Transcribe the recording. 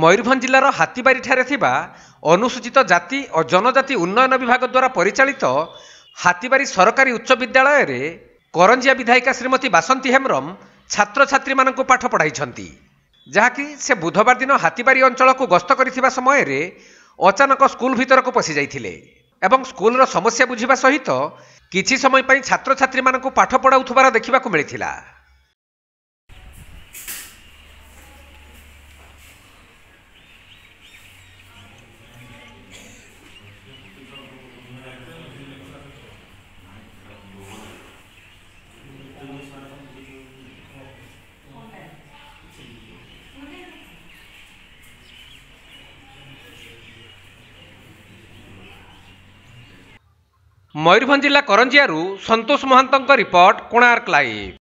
ମୟୂରଭଞ୍ଜ ଜିଲ୍ଲାର ହାତୀବାରିଠାରେ ଥିବା ଅନୁସୂଚିତ ଜାତି ଓ ଜନଜାତି ଉନ୍ନୟନ ବିଭାଗ ଦ୍ୱାରା ପରିଚାଳିତ ହାତୀବାରି ସରକାରୀ ଉଚ୍ଚ ବିଦ୍ୟାଳୟରେ କରଞ୍ଜିଆ ବିଧାୟିକା ଶ୍ରୀମତୀ ବାସନ୍ତୀ ହେମ୍ରମ ଛାତ୍ରଛାତ୍ରୀମାନଙ୍କୁ ପାଠ ପଢ଼ାଇଛନ୍ତି। ଯାହାକି ସେ ବୁଧବାର ଦିନ ହାତୀବାରି ଅଞ୍ଚଳକୁ ଗସ୍ତ କରିଥିବା ସମୟରେ ଅଚାନକ ସ୍କୁଲ ଭିତରକୁ ପଶିଯାଇଥିଲେ ଏବଂ ସ୍କୁଲର ସମସ୍ୟା ବୁଝିବା ସହିତ କିଛି ସମୟ ପାଇଁ ଛାତ୍ରଛାତ୍ରୀମାନଙ୍କୁ ପାଠ ପଢ଼ାଉଥିବାର ଦେଖିବାକୁ ମିଳିଥିଲା। ମୟୂରଭଞ୍ଜ ଜିଲ୍ଲା କରଞ୍ଜିଆରୁ ସନ୍ତୋଷ ମହାନ୍ତଙ୍କ ରିପୋର୍ଟ କୋଣାର୍କ ଲାଇଭ୍।